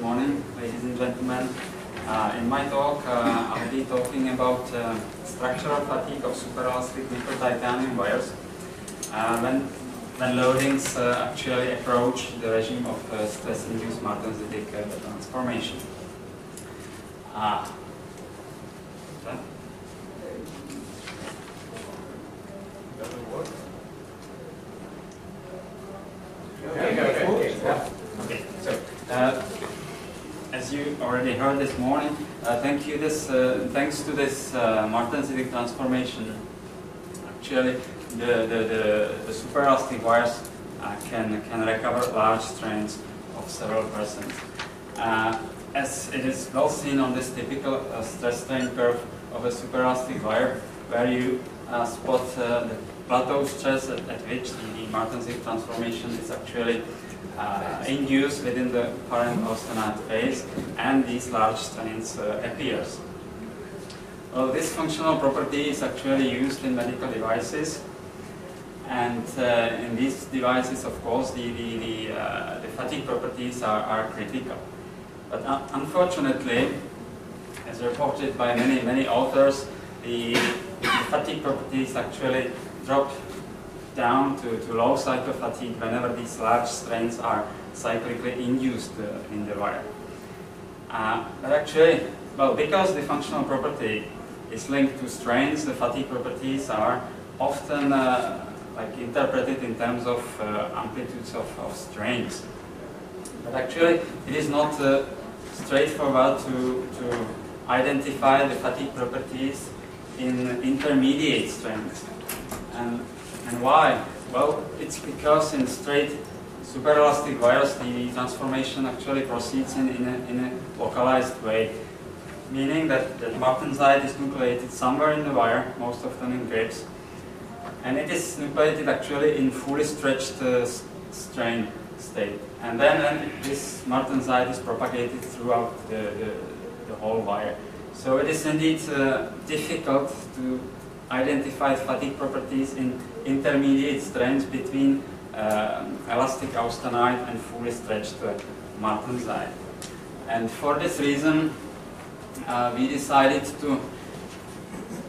good morning, ladies and gentlemen. Uh, in my talk, uh, I'll be talking about uh, structural fatigue of superelastic nickel titanium wires uh, when, when loadings uh, actually approach the regime of uh, stress-induced martensitic transformation. Doesn't work? Okay, okay, okay. Okay, so uh, as you already heard this morning, uh, thank you. This uh, thanks to this uh, martensitic transformation, actually the the, the, the superelastic wires uh, can can recover large strains of several percent. Uh, as it is well seen on this typical uh, stress strain curve of a superelastic wire, where you spot the plateau stress at, which the, martensitic transformation is actually uh, induced within the current austenite phase and these large strains uh, appears. Well, this functional property is actually used in medical devices and uh, in these devices, of course, the, the, the, uh, the fatigue properties are, are critical. But un unfortunately, as reported by many, many authors, the fatigue properties actually drop down to, to low cycle fatigue whenever these large strains are cyclically induced uh, in the wire. Uh, but actually, well, because the functional property is linked to strains, the fatigue properties are often uh, like interpreted in terms of uh, amplitudes of, of, strains. But actually, it is not uh, straightforward to, to identify the fatigue properties in intermediate strains. And and why? Well, it's because in straight superelastic wires, the transformation actually proceeds in, in, a, in a localized way, meaning that, the martensite is nucleated somewhere in the wire, most often in grips, and it is nucleated actually in fully stretched uh, strain state. And then, then this martensite is propagated throughout the, the, the, whole wire. So it is indeed uh, difficult to identify fatigue properties in intermediate strains between uh, elastic austenite and fully stretched uh, martensite. And for this reason, uh, we decided to,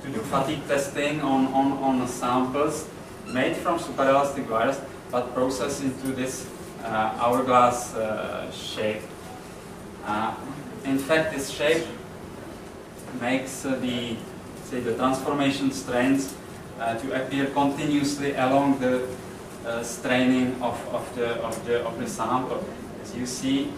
to do fatigue testing on, on, on samples made from superelastic wires, but processed into this uh, hourglass uh, shape. Uh, in fact, this shape makes the say the transformation strains uh, to appear continuously along the uh, straining of, of, the, of, the, of the sample. As you see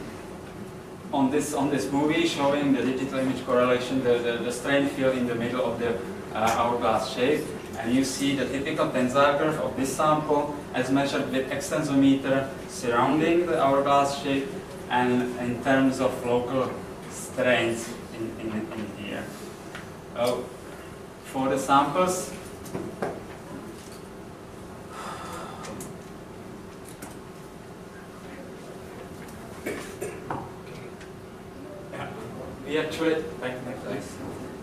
on this, on this movie showing the digital image correlation, the, the, the strain field in the middle of the uh, hourglass shape, and you see the typical tensile curve of this sample as measured with extensometer surrounding the hourglass shape and in terms of local strains in, in, in here. Oh, for the samples, we actually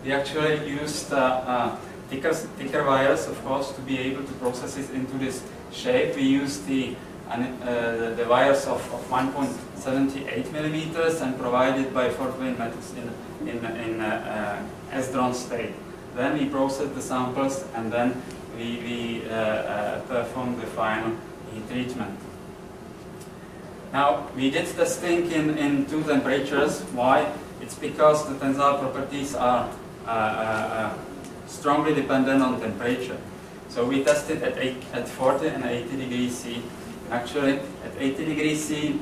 we actually used uh, uh, thicker, thicker wires, of course, to be able to process it into this shape. We used the uh, the wires of, of 1.78 millimeters and provided by Fort Wayne Metals in in in uh, uh, as-drawn state. Then we process the samples and then we, we uh, uh, perform the final heat treatment. Now, we did testing in, in two temperatures. Why? It's because the tensile properties are uh strongly dependent on temperature. So we tested at, eight, at 40 and 80 degrees C. Actually, at 80 degrees C,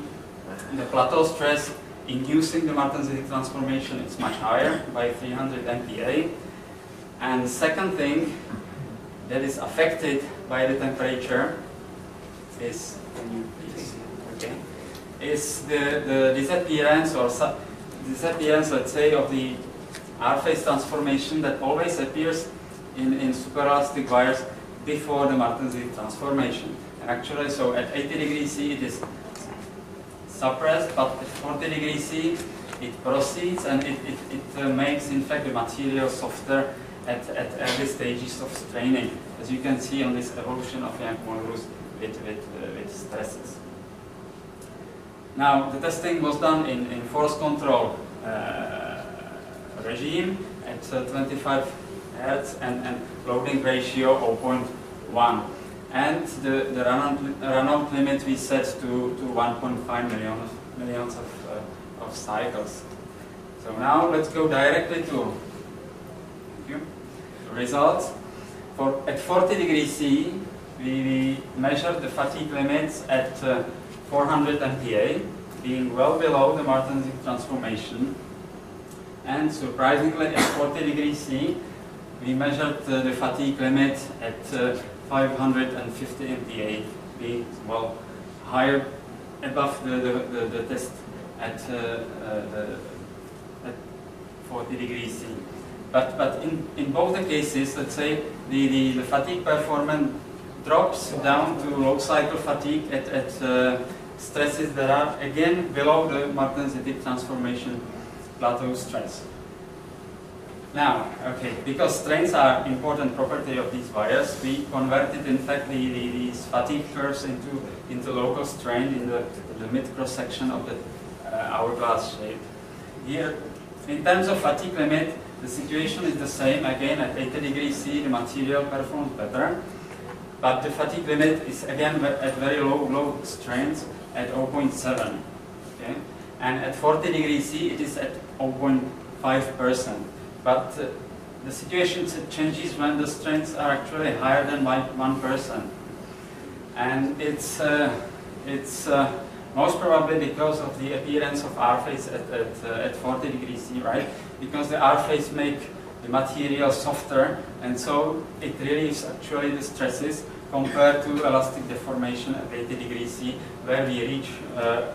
uh, the plateau stress inducing the martensitic transformation is much higher by 300 MPa. And second thing that is affected by the temperature is, okay, is the, the disappearance or disappearance, let's say, of the R-phase transformation that always appears in, in superelastic wires before the Martensitic transformation. Actually, so at 80 degrees C it is suppressed, but at 40 degrees C it proceeds and it, it, it uh, makes, in fact, the material softer at, at early stages of straining, as you can see on this evolution of young modulus with, with, uh, with stresses. Now, the testing was done in, in force control uh, regime at uh, 25 hertz and, and loading ratio 0.1. And the, the runout, limit we set to, to 1.5 million, millions of, uh, of cycles. So now let's go directly to results. For, at 40 degrees C, we, measured the fatigue limits at uh, 400 MPa, being well below the Martensite transformation. And surprisingly, at 40 degrees C, we measured uh, the fatigue limit at uh, 550 MPa, well higher above the, the, the, the test at, uh, uh, at 40 degrees C. But, but in, in both the cases, let's say the, the, the fatigue performance drops down to low cycle fatigue at, at uh, stresses that are again below the martensitic transformation plateau stress. Now, okay, because strains are important property of these wires, we converted in fact the, the, these fatigue curves into, into local strain in the, the mid cross section of the uh, hourglass shape. Here, in terms of fatigue limit, the situation is the same. Again, at 80 degrees C, the material performs better. But the fatigue limit is again at very low, low strains at 0.7. Okay? And at 40 degrees C, it is at 0.5%. But uh, the situation changes when the strains are actually higher than 1%. Person. And it's, uh, it's uh, most probably because of the appearance of R phase at, at, uh, at 40 degrees C, right? Because the R phase make the material softer, and so it relieves actually the stresses compared to elastic deformation at 80 degrees C, where we reach uh,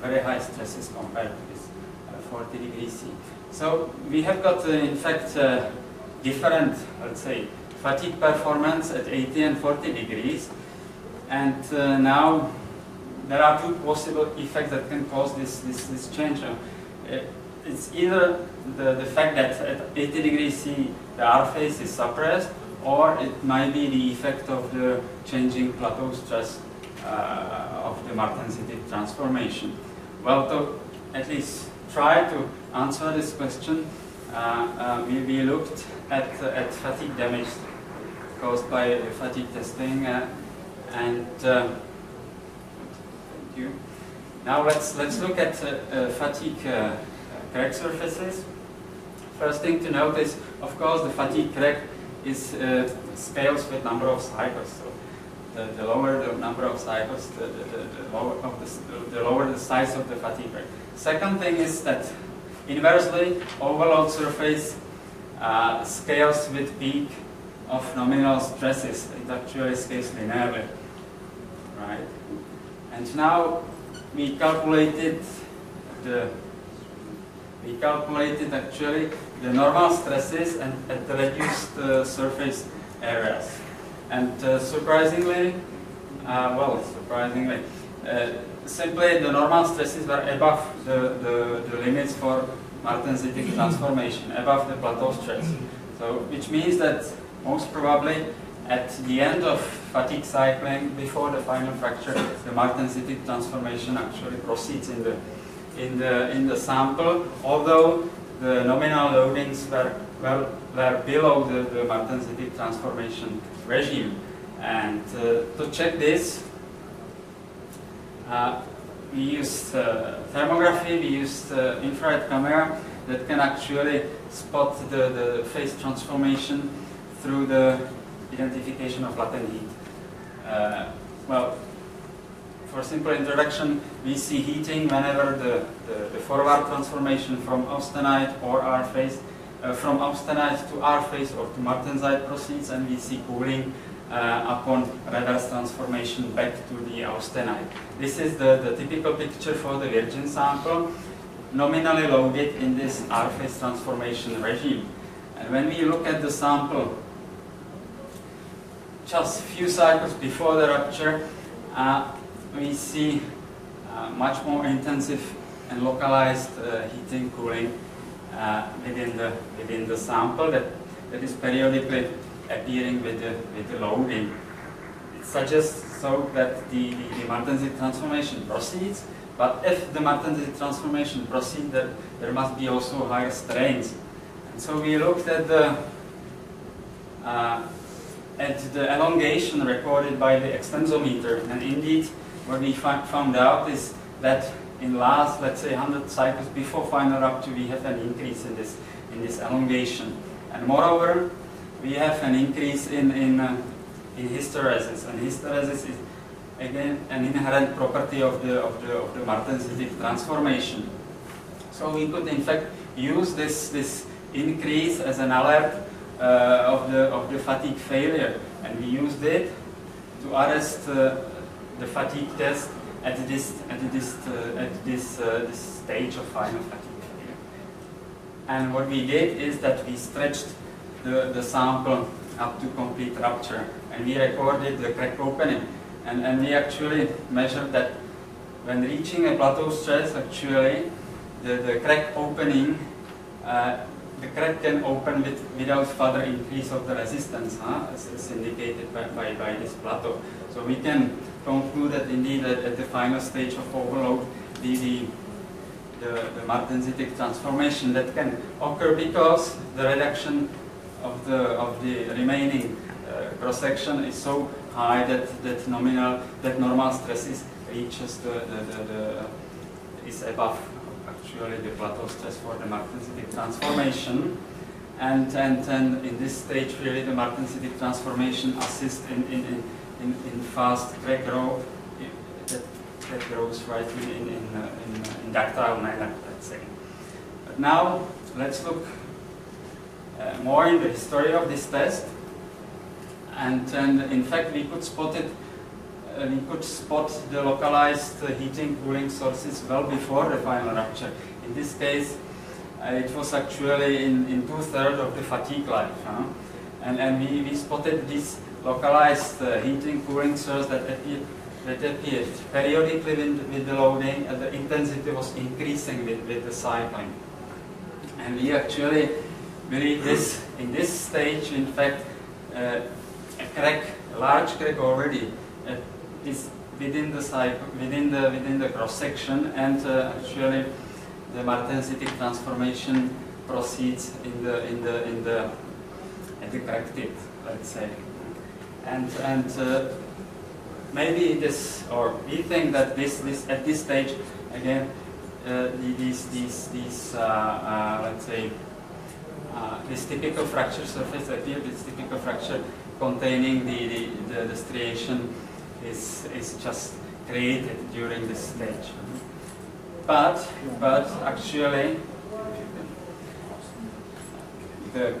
very high stresses compared to this uh, 40 degrees C. So we have got, uh, in fact, uh, different, let's say, fatigue performance at 80 and 40 degrees, and uh, now there are two possible effects that can cause this, this, this change. Uh, it's either the, the fact that at 80 degrees C the R phase is suppressed, or it might be the effect of the changing plateau stress uh, of the martensitic transformation. Well, to at least try to answer this question, uh, uh, we, we looked at, at fatigue damage caused by fatigue testing uh, and you. Now let's let's look at uh, uh, fatigue uh, crack surfaces. First thing to notice, of course, the fatigue crack is scales with number of cycles. So the, the lower the number of cycles, the, the, the lower the, the lower the size of the fatigue crack. Second thing is that inversely, overload surface uh, scales with peak of nominal stresses. It actually scales linearly, right? And now we calculated the we calculated actually the normal stresses and at the reduced uh, surface areas. And uh, surprisingly, uh, well, surprisingly, uh, simply the normal stresses were above the, the, the limits for martensitic transformation, above the plateau stress. So, which means that most probably at the end of fatigue cycling, before the final fracture, the martensitic transformation actually proceeds in the, in the, in the sample, although the nominal loadings were, well, were below the, the martensitic transformation regime. And uh, to check this, uh, we used uh, thermography, we used uh, infrared camera that can actually spot the, the phase transformation through the identification of latent heat. Uh, well, for simple introduction, we see heating whenever the, the, the forward transformation from austenite or R phase, uh, from austenite to R phase or to martensite proceeds, and we see cooling upon reverse transformation back to the austenite. This is the, the typical picture for the virgin sample, nominally loaded in this R phase transformation regime. And when we look at the sample just a few cycles before the rupture, uh, we see uh, much more intensive and localized uh, heating cooling uh, within the within the sample that, that is periodically appearing with the with the loading. It suggests so that the, the, the transformation proceeds, But if the martensite transformation proceeds, there, there must be also higher strains. And so we looked at the uh, at the elongation recorded by the extensometer, and indeed, what we found out is that in last, let's say, 100 cycles before final rupture, we have an increase in this in this elongation, and moreover, we have an increase in in uh, in hysteresis, and hysteresis is again an inherent property of the of the of the martensitic transformation. So we could in fact use this this increase as an alert uh, of the of the fatigue failure, and we used it to arrest uh, the fatigue test at this at this uh, at this uh, this stage of final fatigue failure. And what we did is that we stretched the, the sample up to complete rupture, and we recorded the crack opening, and and we actually measured that when reaching a plateau stress, actually the the crack opening. Uh, the crack can open with, without further increase of the resistance, huh, as, as indicated by, by, by, this plateau. So we can conclude that indeed at, at the final stage of overload, the, the, the, the martensitic transformation that can occur because the reduction of the, of the remaining uh, cross-section is so high that, that nominal, that normal stress is, reaches the, the, the, the is above actually the plateau stress for the martensitic transformation. And, and, and in this stage, really, the martensitic transformation assists in, in, in, in fast crack growth that, that grows right in, in, in, uh, in, in ductile manner, let's say. But now, let's look uh, more in the history of this test. And, and in fact, we could spot it uh, we could spot the localized heating cooling sources well before the final rupture. In this case, uh, it was actually in, in two-thirds of the fatigue life. Huh? And, and we, we spotted these localized uh, heating cooling sources that appeared, that appeared periodically with, with the loading and the intensity was increasing with, with the cycling. And we actually believe this, in this stage, in fact, uh, a crack, a large crack already? Uh, is within the cycle, within the within the cross section, and uh, actually the martensitic transformation proceeds in the in the in the at the crack tip, let's say, and and uh, maybe this or we think that this this at this stage again uh, these these these uh, uh, let's say this typical fracture surface appear this typical fracture containing the the, the, the striation is, is just created during this stage. But, but actually, the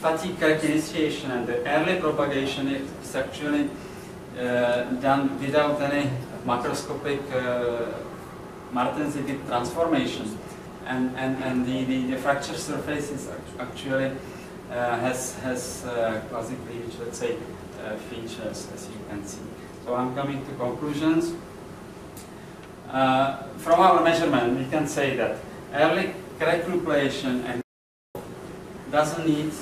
fatigue characterization and the early propagation is actually uh, done without any macroscopic uh, martensitic transformation. And, and, and the, the, the fracture surface is actually uh, has, has uh, classically, let's say, uh, features, as you can see. So I'm coming to conclusions. Uh, from our measurement, we can say that early crack nucleation and doesn't need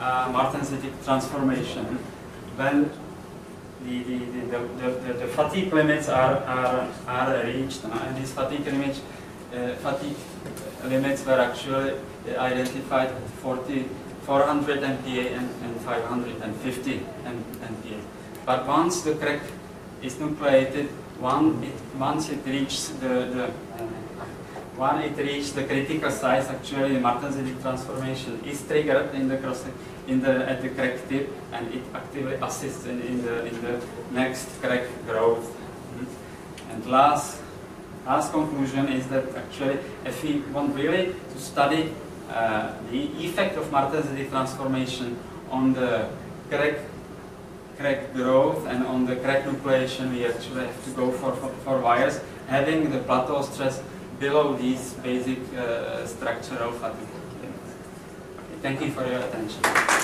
uh, martensitic transformation when the, the, the, the, the, fatigue limits are, are, are reached. And these fatigue limits, fatigue limits were actually identified at 40 400 MPa and, and 550 MPa. But once the crack is nucleated, one it, once it reaches the, the uh, when it reaches the critical size, actually the martensitic transformation is triggered in the cross in the at the crack tip, and it actively assists in, in the in the next crack growth. Mm -hmm. And last last conclusion is that actually, if we want really to study uh, the effect of martensitic transformation on the crack, crack growth and on the crack nucleation, we actually have to go for, for, for wires having the plateau stress below these basic uh, structural fatigue. Okay, thank you for your attention.